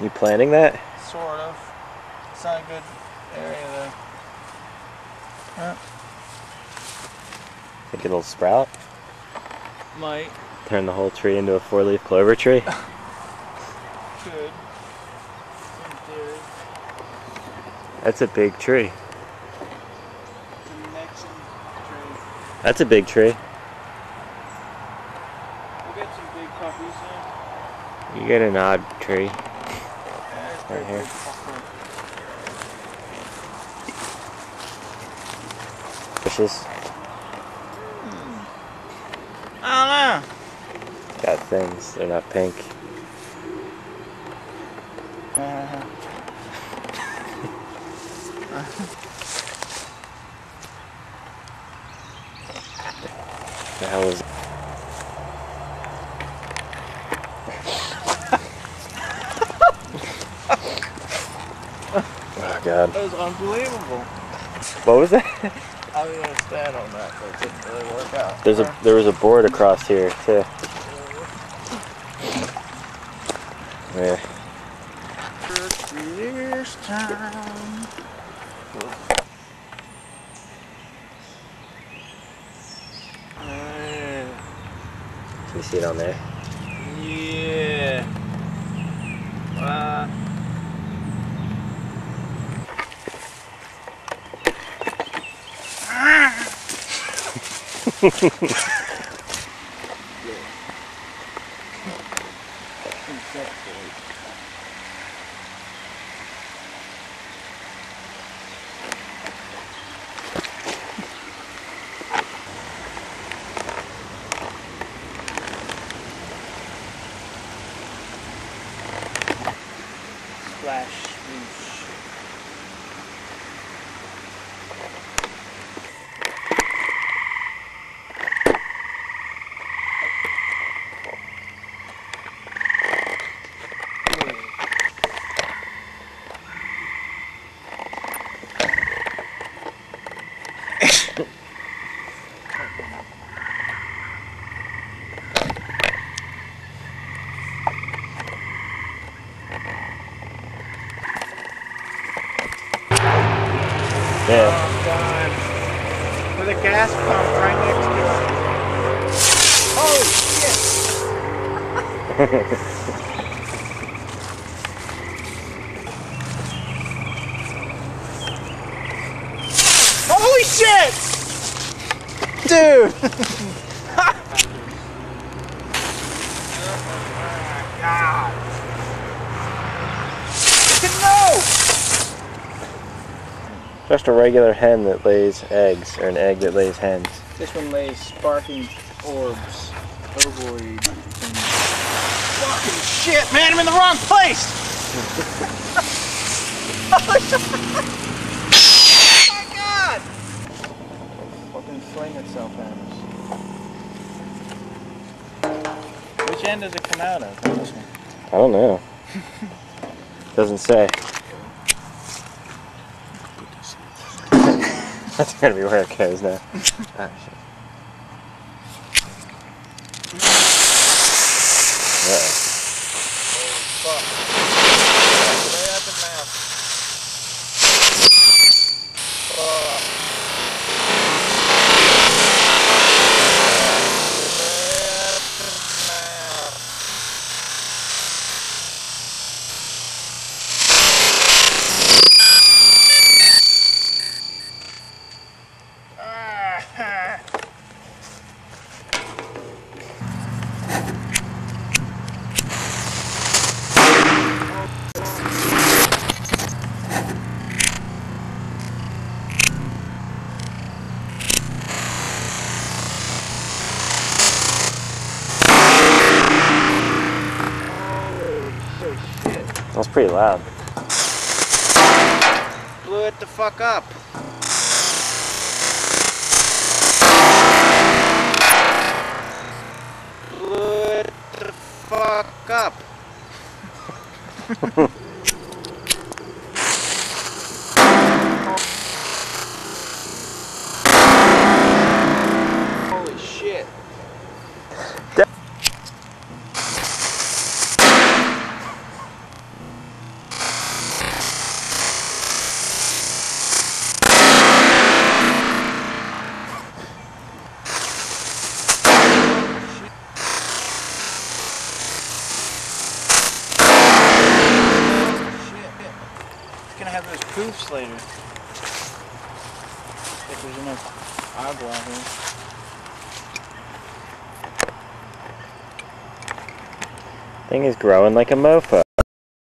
You planting that? Sort of. It's not a good area though. Huh? Think it'll sprout? Might. Turn the whole tree into a four-leaf clover tree? Could. In theory. That's a big tree. Connection tree. That's a big tree. We'll get some big puppies soon. You get an odd tree. Right here. big fucker. Bushes. I Got things. They're not pink. don't. Uh-huh. The hell is God. That was unbelievable. What was that? I was gonna stand on that, but it didn't really work out. There's a there was a board across here too. Yeah. Years time. Can you see it on there? Uh, splash swoosh. Yeah. Oh. With a gas pump right next to it. Holy shit! Holy shit! Dude! God! No! Just a regular hen that lays eggs, or an egg that lays hens. This one lays sparking orbs. Oh, Ovoid. things. Fucking shit, man! I'm in the wrong place! oh my god! Fucking fling itself at us. Which end does it come out of? I don't know. Doesn't say. That's gonna be where it goes now. Ah, shit. Uh-oh. Fuck. Pretty loud. Blew it the fuck up. Blew it the fuck up. poofs later. If there's enough eyeball here. Thing is growing like a mofo.